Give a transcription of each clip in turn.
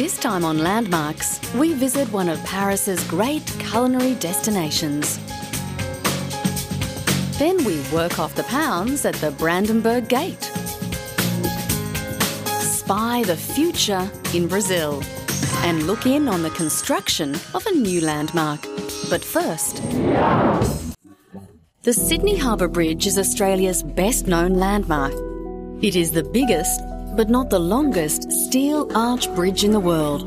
This time on Landmarks, we visit one of Paris's great culinary destinations. Then we work off the pounds at the Brandenburg Gate. Spy the future in Brazil and look in on the construction of a new landmark. But first, the Sydney Harbour Bridge is Australia's best known landmark. It is the biggest, but not the longest, steel arch bridge in the world.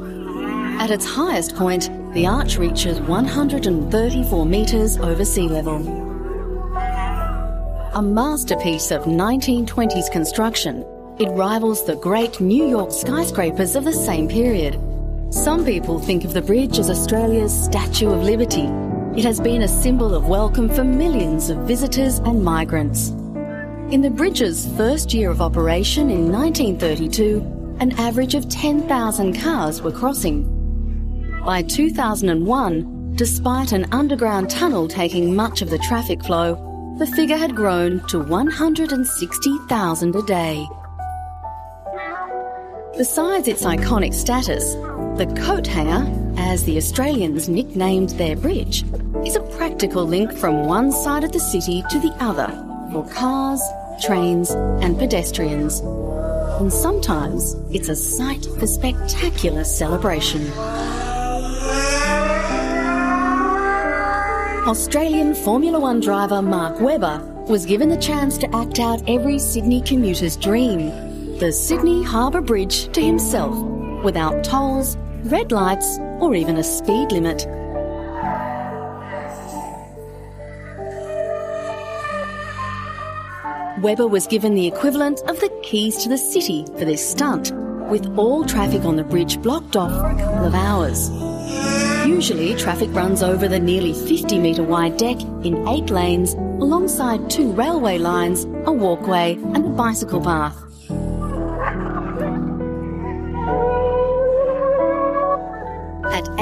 At its highest point, the arch reaches 134 metres over sea level. A masterpiece of 1920s construction, it rivals the great New York skyscrapers of the same period. Some people think of the bridge as Australia's Statue of Liberty. It has been a symbol of welcome for millions of visitors and migrants. In the bridge's first year of operation in 1932, an average of 10,000 cars were crossing. By 2001, despite an underground tunnel taking much of the traffic flow, the figure had grown to 160,000 a day. Besides its iconic status, the coat hanger, as the Australians nicknamed their bridge, is a practical link from one side of the city to the other for cars, trains, and pedestrians. And sometimes it's a sight for spectacular celebration. Australian Formula One driver Mark Webber was given the chance to act out every Sydney commuter's dream the Sydney Harbour Bridge to himself, without tolls, red lights, or even a speed limit. Webber was given the equivalent of the keys to the city for this stunt, with all traffic on the bridge blocked off for a couple of hours. Usually, traffic runs over the nearly 50 metre wide deck in eight lanes alongside two railway lines, a walkway, and a bicycle path.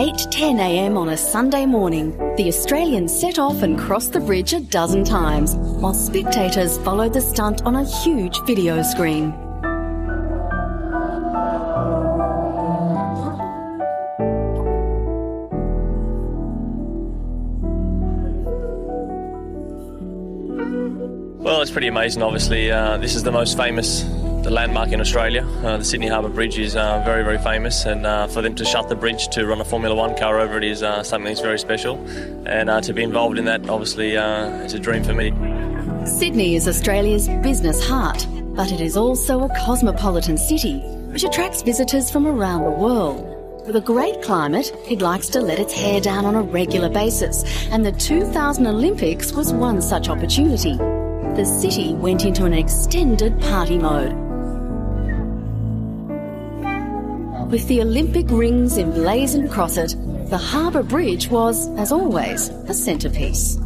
8.10am on a Sunday morning, the Australians set off and crossed the bridge a dozen times, while spectators followed the stunt on a huge video screen. Well, it's pretty amazing, obviously. Uh, this is the most famous the landmark in Australia. Uh, the Sydney Harbour Bridge is uh, very, very famous, and uh, for them to shut the bridge to run a Formula One car over it is uh, something that's very special. And uh, to be involved in that, obviously, uh, it's a dream for me. Sydney is Australia's business heart, but it is also a cosmopolitan city, which attracts visitors from around the world. With a great climate, it likes to let its hair down on a regular basis, and the 2000 Olympics was one such opportunity. The city went into an extended party mode. With the Olympic rings emblazoned across it, the Harbour Bridge was, as always, a centrepiece.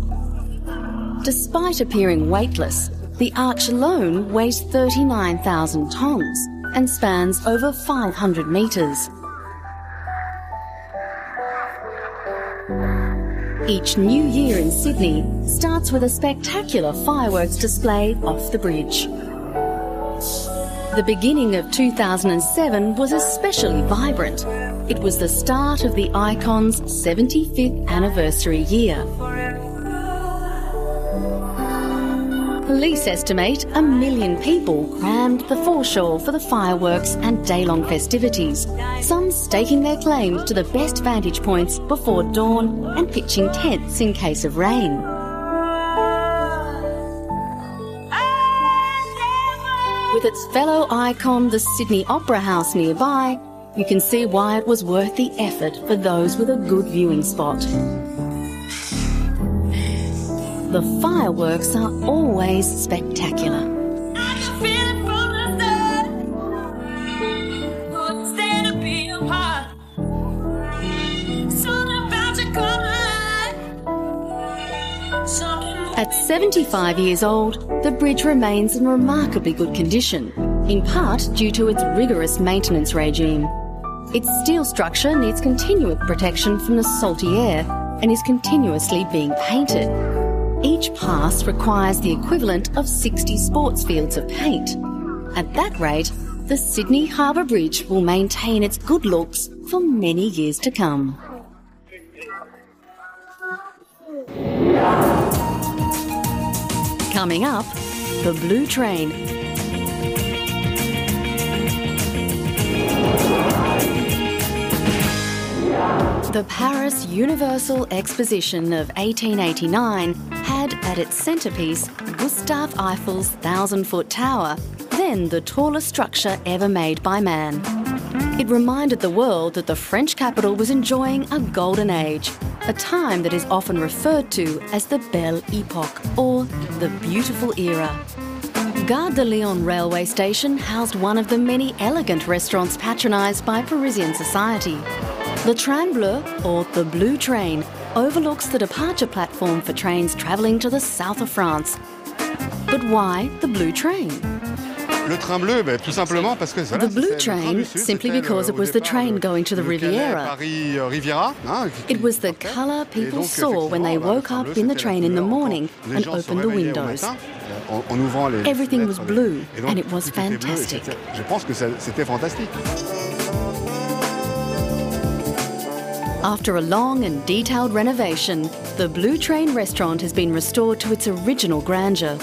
Despite appearing weightless, the arch alone weighs 39,000 tonnes and spans over 500 metres. Each new year in Sydney starts with a spectacular fireworks display off the bridge. The beginning of 2007 was especially vibrant. It was the start of the icon's 75th anniversary year. Police estimate a million people crammed the foreshore for the fireworks and day-long festivities, some staking their claims to the best vantage points before dawn and pitching tents in case of rain. With its fellow icon, the Sydney Opera House nearby, you can see why it was worth the effort for those with a good viewing spot. The fireworks are always spectacular. 75 years old, the bridge remains in remarkably good condition, in part due to its rigorous maintenance regime. Its steel structure needs continuous protection from the salty air and is continuously being painted. Each pass requires the equivalent of 60 sports fields of paint. At that rate, the Sydney Harbour Bridge will maintain its good looks for many years to come. Coming up, the Blue Train. The Paris Universal Exposition of 1889 had at its centrepiece Gustave Eiffel's thousand foot tower, then the tallest structure ever made by man. It reminded the world that the French capital was enjoying a golden age, a time that is often referred to as the Belle Epoque or the Beautiful Era. Gare de Lyon railway station housed one of the many elegant restaurants patronised by Parisian society. The Train Bleu, or the Blue Train, overlooks the departure platform for trains travelling to the south of France. But why the Blue Train? Le train bleu, ben, tout simplement parce que The Blue Train, simply because it was the train going to the Riviera. euh, It was the colour people saw when they woke up in the train in the morning and opened the windows. Everything was blue and it was fantastic. Je pense que c'était fantastique. After a long and detailed renovation, the Blue Train restaurant has been restored to its original grandeur.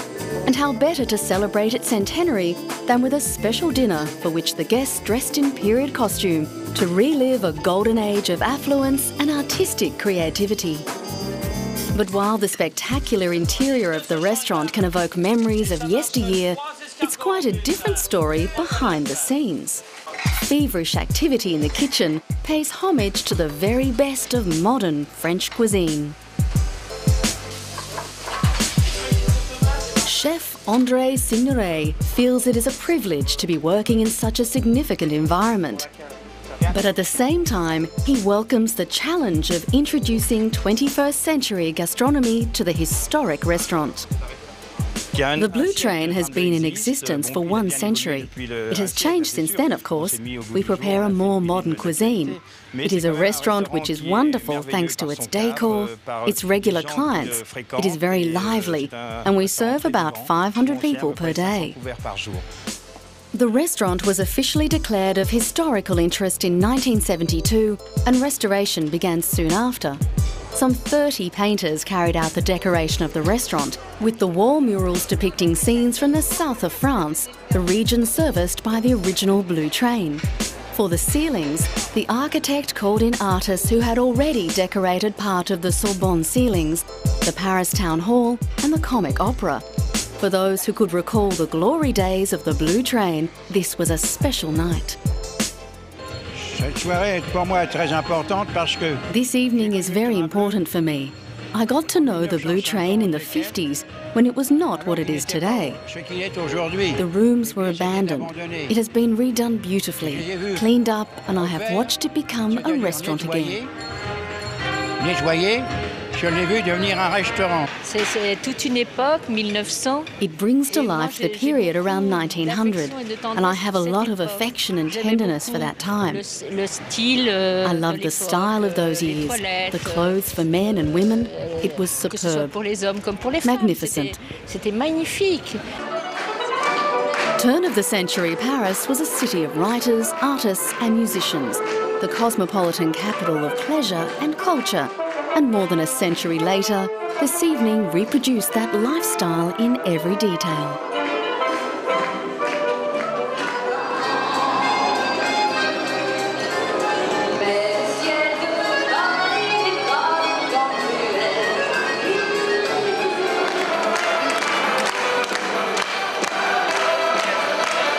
And how better to celebrate its centenary than with a special dinner for which the guests dressed in period costume to relive a golden age of affluence and artistic creativity. But while the spectacular interior of the restaurant can evoke memories of yesteryear, it's quite a different story behind the scenes. Feverish activity in the kitchen pays homage to the very best of modern French cuisine. Chef Andre Signoret feels it is a privilege to be working in such a significant environment. But at the same time, he welcomes the challenge of introducing 21st century gastronomy to the historic restaurant. The Blue Train has been in existence for one century. It has changed since then, of course. We prepare a more modern cuisine. It is a restaurant which is wonderful thanks to its decor, its regular clients. It is very lively, and we serve about 500 people per day. The restaurant was officially declared of historical interest in 1972 and restoration began soon after. Some 30 painters carried out the decoration of the restaurant, with the wall murals depicting scenes from the south of France, the region serviced by the original Blue Train. For the ceilings, the architect called in artists who had already decorated part of the Sorbonne ceilings, the Paris Town Hall, and the Comic Opera. For those who could recall the glory days of the Blue Train, this was a special night. This evening is very important for me. I got to know the Blue Train in the 50s when it was not what it is today. ce qu'il est aujourd'hui. The rooms were abandoned. It has been redone beautifully, cleaned up, and I have watched it become a restaurant again. Nettoyé, je l'ai vu devenir un restaurant. C'est c'est toute une époque, 1900. It brings to life the period around 1900, and I have a lot of affection and tenderness for that time. Le, le style. euh, I love the style of those euh, years, the clothes for euh, men and women. Euh, it was que superb. pour les hommes comme pour les femmes. Magnificent. C'était- C'était magnifique. Turn of the century Paris was a city of writers, artists, and musicians, the cosmopolitan capital of pleasure and culture. And more than a century later, this evening reproduced that lifestyle in every detail.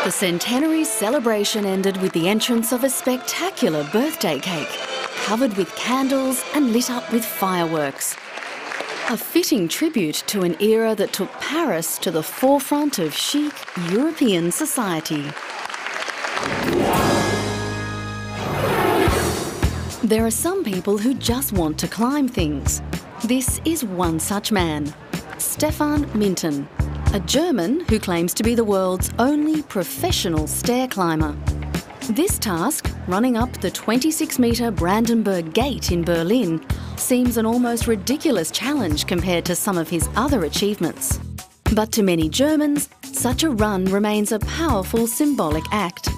The centenary celebration ended with the entrance of a spectacular birthday cake, covered with candles and lit up with fireworks. A fitting tribute to an era that took Paris to the forefront of chic European society. There are some people who just want to climb things. This is one such man, Stefan Minton, a German who claims to be the world's only professional stair climber. This task, running up the 26 metre Brandenburg Gate in Berlin, seems an almost ridiculous challenge compared to some of his other achievements. But to many Germans, such a run remains a powerful symbolic act.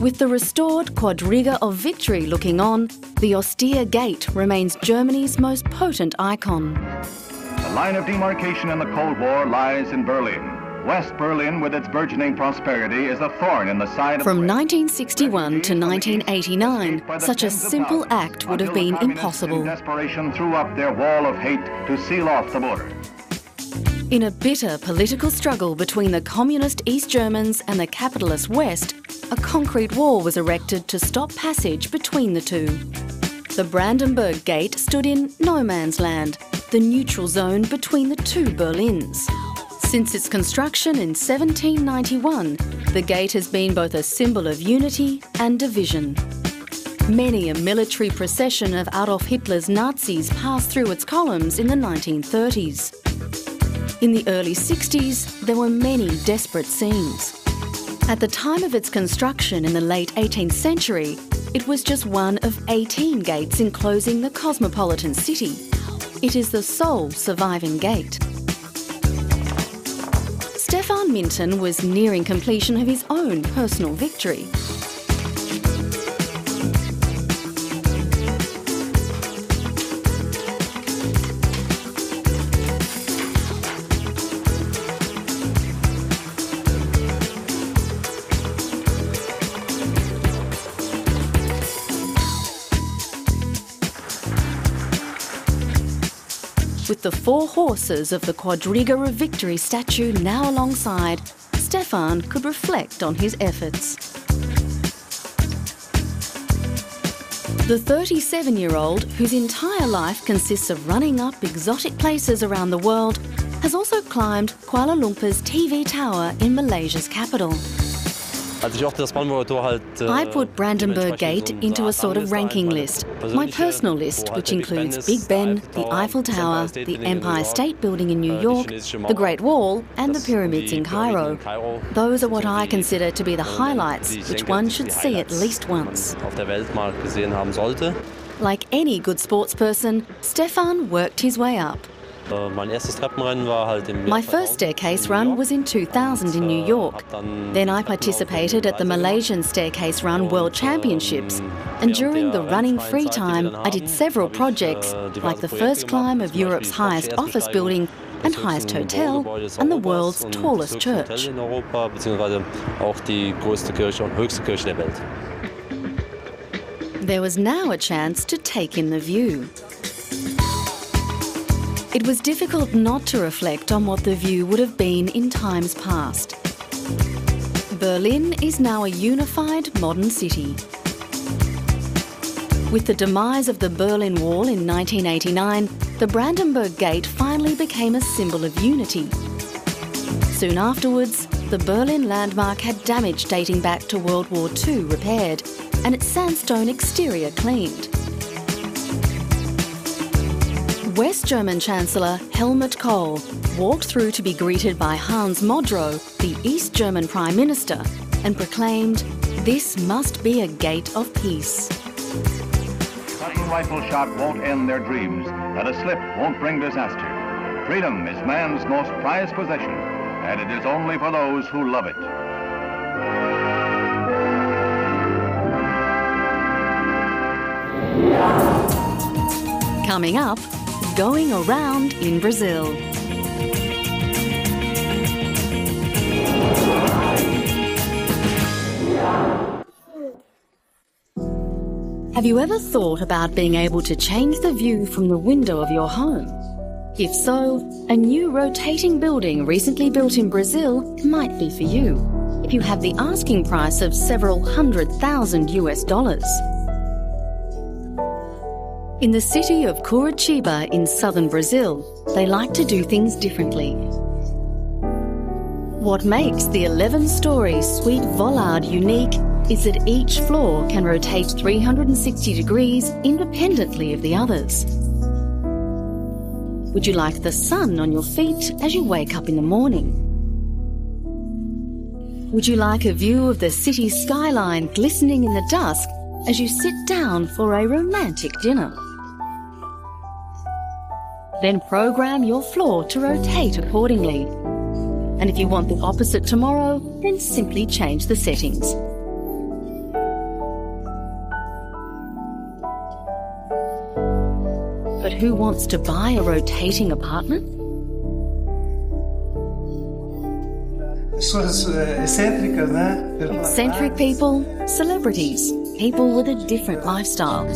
With the restored Quadriga of Victory looking on, the austere gate remains Germany's most potent icon. The line of demarcation in the Cold War lies in Berlin. West Berlin, with its burgeoning prosperity, is a thorn in the side From of the 1961 to 1989, such a simple act would have been impossible. desperation, threw up their wall of hate to seal off the border. In a bitter political struggle between the communist East Germans and the capitalist West, a concrete wall was erected to stop passage between the two. The Brandenburg Gate stood in no man's land, the neutral zone between the two Berlins. Since its construction in 1791, the gate has been both a symbol of unity and division. Many a military procession of Adolf Hitler's Nazis passed through its columns in the 1930s. In the early 60s, there were many desperate scenes. At the time of its construction in the late 18th century, it was just one of 18 gates enclosing the cosmopolitan city. It is the sole surviving gate. Stefan Minton was nearing completion of his own personal victory. With the four horses of the Quadriga of Victory statue now alongside, Stefan could reflect on his efforts. The 37 year old, whose entire life consists of running up exotic places around the world, has also climbed Kuala Lumpur's TV tower in Malaysia's capital. I put Brandenburg Gate into a sort of ranking list. My personal list, which der Big Ben includes Big Ben, the Eiffel Tower, the Building in New Empire State Building in New York, the Great Wall, and the pyramids in Cairo. Those are what I consider to be the highlights, which one should see at least once. Auf der Welt mal gesehen haben sollte. Like any good sportsperson, Stefan worked his way up. Äh, mein erstes Treppenrennen war halt im My first staircase run was in äh, 2000 in New Äh, York. Then I participated at the Malaysian Staircase Run World äh, Championships. ähm, And during the running free Zeit, die wir time, I did several äh, projects, äh, like the first climb of Europe's highest office building and highest hotel and the world's tallest church. Hotel in Europa, beziehungsweise auch die größte Kirche und höchste Kirche der Welt. There was now a chance to take in the view. It was difficult not to reflect on what the view would have been in times past. Berlin is now a unified modern city. With the demise of the Berlin Wall in 1989, the Brandenburg Gate finally became a symbol of unity. Soon afterwards, the Berlin landmark had damage dating back to World War II repaired and its sandstone exterior cleaned. West German Chancellor Helmut Kohl walked through to be greeted by Hans Modrow, the East German Prime Minister, and proclaimed, This must be a gate of peace. Sudden rifle shot won't end their dreams, and a slip won't bring disaster. Freedom is man's most prized possession, and it is only for those who love it. Coming up, going around in Brazil. Have you ever thought about being able to change the view from the window of your home? If so, a new rotating building recently built in Brazil might be for you. If you have the asking price of several hundred thousand US dollars. In the city of Curitiba in southern Brazil, they like to do things differently. What makes the 11 story Suite Vollard unique is that each floor can rotate 360 degrees independently of the others. Would you like the sun on your feet as you wake up in the morning? Would you like a view of the city skyline glistening in the dusk as you sit down for a romantic dinner? Then program your floor to rotate accordingly. And if you want the opposite tomorrow, then simply change the settings. But who wants to buy a rotating apartment? Eccentric people, celebrities, people with a different lifestyle.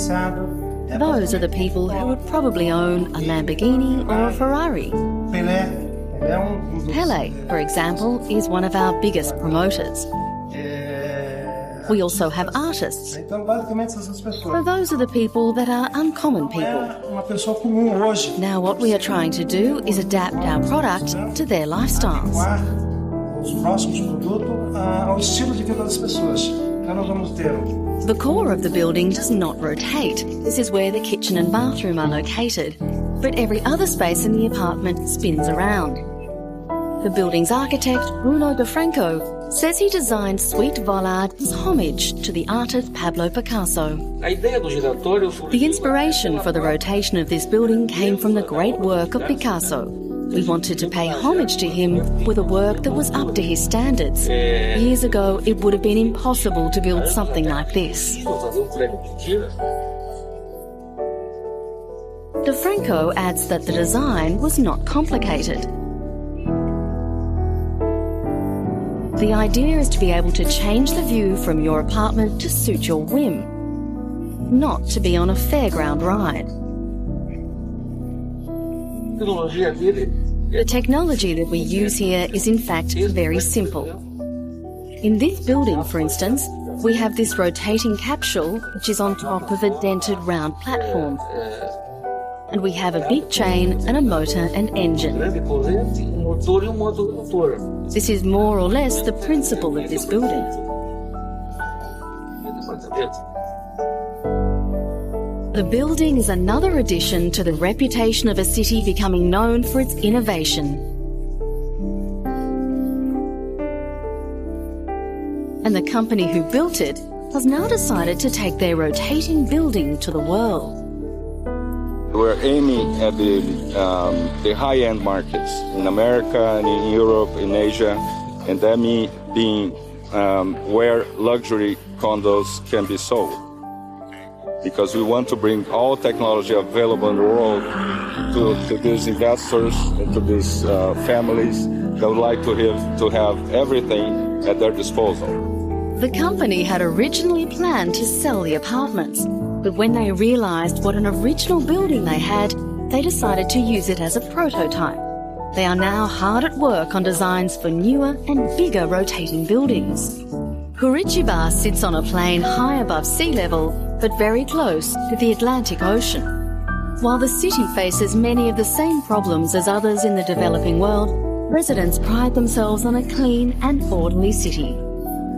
Those are the people who would probably own a Lamborghini or a Ferrari. Pelé, ele é dos. Pele, for example, is one of our biggest promoters. Eh. We also have artists. Então, basicamente, essas So those are the people that are uncommon people. É uma pessoa comum hoje. Now, what we are trying to do is adapt our product to their lifestyles. Adequar os próximos produtos ao estilo de vida das pessoas. Então nós vamos ter The core of the building does not rotate. This is where the kitchen and bathroom are located. But every other space in the apartment spins around. The building's architect, Bruno De Franco, says he designed Suite Vollard as homage to the artist Pablo Picasso. The inspiration for the rotation of this building came from the great work of Picasso. We wanted to pay homage to him with a work that was up to his standards. Years ago, it would have been impossible to build something like this. DeFranco adds that the design was not complicated. The idea is to be able to change the view from your apartment to suit your whim, not to be on a fairground ride. The technology that we use here is in fact very simple. In this building, for instance, we have this rotating capsule which is on top of a dented round platform. And we have a big chain and a motor and engine. This is more or less the principle of this building. The building is another addition to the reputation of a city becoming known for its innovation. And the company who built it has now decided to take their rotating building to the world. We're aiming at the, um, the high-end markets in America and in Europe, in Asia, and that means being um, where luxury condos can be sold. Because we want to bring all technology available in the world to, to these investors and to these uh, families that would like to have, to have everything at their disposal. The company had originally planned to sell the apartments, but when they realised what an original building they had, they decided to use it as a prototype. They are now hard at work on designs for newer and bigger rotating buildings. Curitiba sits on a plain high above sea level, but very close to the Atlantic Ocean. While the city faces many of the same problems as others in the developing world, residents pride themselves on a clean and orderly city.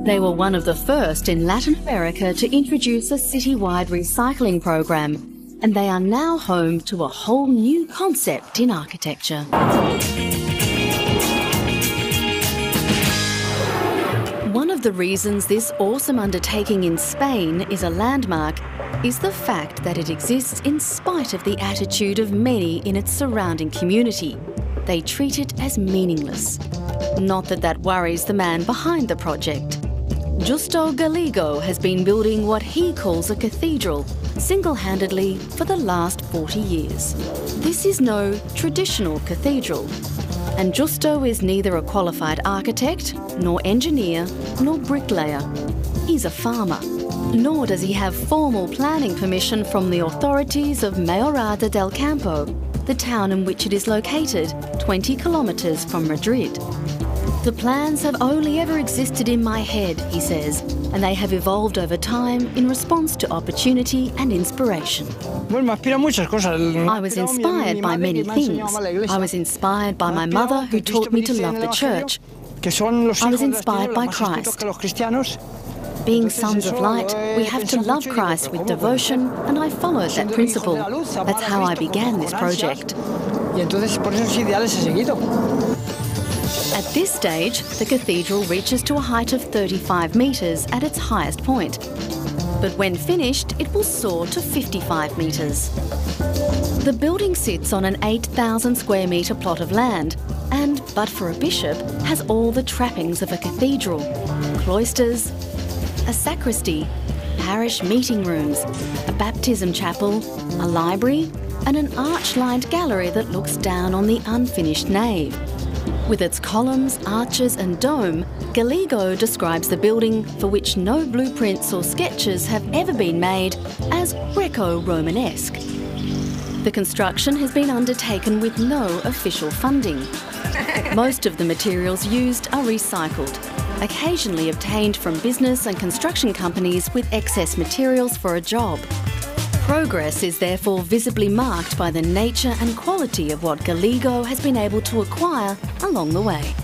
They were one of the first in Latin America to introduce a citywide recycling program, and they are now home to a whole new concept in architecture. The reasons this awesome undertaking in Spain is a landmark is the fact that it exists in spite of the attitude of many in its surrounding community. They treat it as meaningless. Not that that worries the man behind the project. Justo Gallego has been building what he calls a cathedral single handedly for the last 40 years. This is no traditional cathedral, and Justo is neither a qualified architect, nor engineer, nor bricklayer. He's a farmer. Nor does he have formal planning permission from the authorities of Mejorada del Campo, the town in which it is located, 20 kilometres from Madrid. The plans have only ever existed in my head, he says, and they have evolved over time in response to opportunity and inspiration. I was inspired by many things. I was inspired by my mother, who taught me to love the church. I was inspired by Christ. Being sons of light, we have to love Christ with devotion, and I followed that principle. That's how I began this project. At this stage, the cathedral reaches to a height of 35 metres at its highest point. But when finished, it will soar to 55 metres. The building sits on an 8,000 square metre plot of land and, but for a bishop, has all the trappings of a cathedral cloisters, a sacristy, parish meeting rooms, a baptism chapel, a library, and an arch lined gallery that looks down on the unfinished nave. With its columns, arches, and dome, Gallego describes the building, for which no blueprints or sketches have ever been made, as Greco Romanesque. The construction has been undertaken with no official funding. Most of the materials used are recycled, occasionally obtained from business and construction companies with excess materials for a job. Progress is therefore visibly marked by the nature and quality of what Gallego has been able to acquire along the way.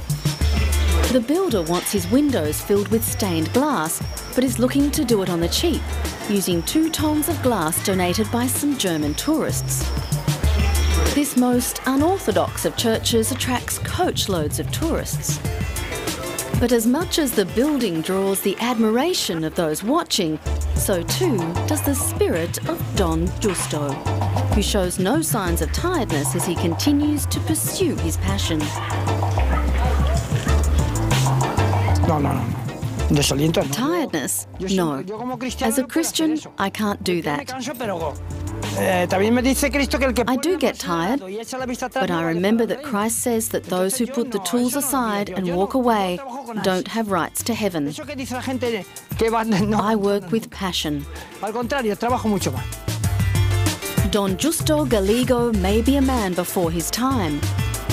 The builder wants his windows filled with stained glass, but is looking to do it on the cheap, using two tons of glass donated by some German tourists. This most unorthodox of churches attracts coachloads of tourists. But as much as the building draws the admiration of those watching, so too does the spirit of Don Justo, who shows no signs of tiredness as he continues to pursue his passion. No, no, no. Tiredness? No. As a Christian, I can't do that. Eh, también me dice Cristo que el que I do get tired, y echa la vista atrás but I remember that. Christ says that those who put the tools aside and walk away don't have rights to heaven. Eso que dice la gente que va, no, I work with passion. al contrario, trabajo mucho más. Don Justo Gallego may be a man before his time.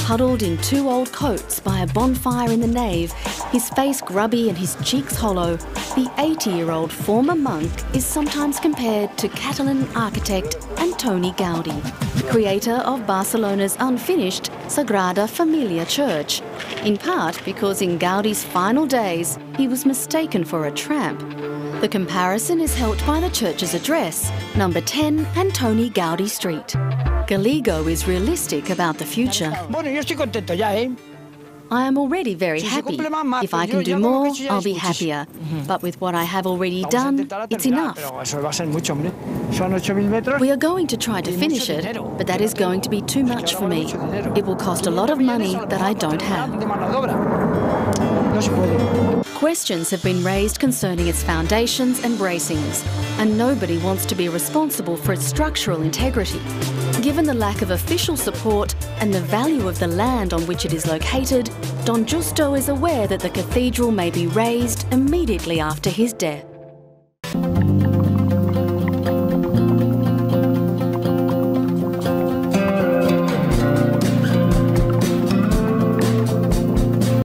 Huddled in two old coats by a bonfire in the nave, his face grubby and his cheeks hollow, the 80 year old former monk is sometimes compared to Catalan architect Antoni Gaudi, creator of Barcelona's unfinished Sagrada Familia Church, in part because in Gaudi's final days he was mistaken for a tramp. The comparison is helped by the church's address, number 10 Antoni Gaudi Street. Gallego is realistic about the future. Bueno, yo estoy contento ya, ¿eh? I am already very happy. cumple más, más, If I can do more, que he hecho ya I'll be happier. But with what I have already done, it's enough. Pero eso va a ser mucho, hombre. Son 8.000 metros. We are going to try to finish it, but that is going to be too much for me. It will cost a lot of money that I don't have. Questions have been raised concerning its foundations and bracings, and nobody wants to be responsible for its structural integrity. Given the lack of official support and the value of the land on which it is located, Don Justo is aware that the cathedral may be razed immediately after his death.